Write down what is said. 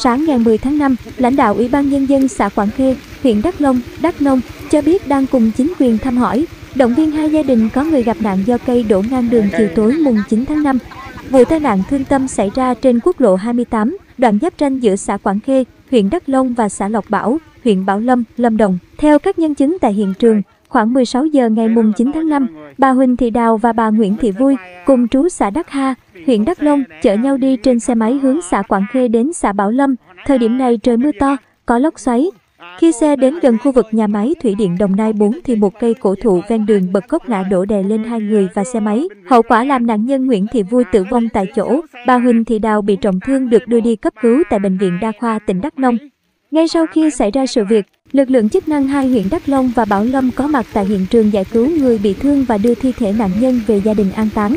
Sáng ngày 10 tháng 5, lãnh đạo Ủy ban Nhân dân xã Quảng Khê, huyện Đắk Long, Đắk Nông cho biết đang cùng chính quyền thăm hỏi, động viên hai gia đình có người gặp nạn do cây đổ ngang đường chiều tối mùng 9 tháng 5. Vụ tai nạn thương tâm xảy ra trên quốc lộ 28, đoạn giáp ranh giữa xã Quảng Khê, huyện Đắk Long và xã Lộc Bảo, huyện Bảo Lâm, Lâm Đồng. Theo các nhân chứng tại hiện trường, khoảng 16 giờ ngày mùng 9 tháng 5, bà Huỳnh Thị Đào và bà Nguyễn Thị Vui cùng trú xã Đắc Ha, huyện Đắk Nông chở nhau đi trên xe máy hướng xã Quảng Khê đến xã Bảo Lâm. Thời điểm này trời mưa to, có lốc xoáy. Khi xe đến gần khu vực nhà máy thủy điện Đồng Nai 4 thì một cây cổ thụ ven đường bật gốc ngã đổ đè lên hai người và xe máy. Hậu quả làm nạn nhân Nguyễn Thị Vui tử vong tại chỗ. Bà Huỳnh Thị Đào bị trọng thương được đưa đi cấp cứu tại bệnh viện đa khoa tỉnh Đắk Nông. Ngay sau khi xảy ra sự việc, lực lượng chức năng hai huyện Đắk Long và Bảo Lâm có mặt tại hiện trường giải cứu người bị thương và đưa thi thể nạn nhân về gia đình an táng.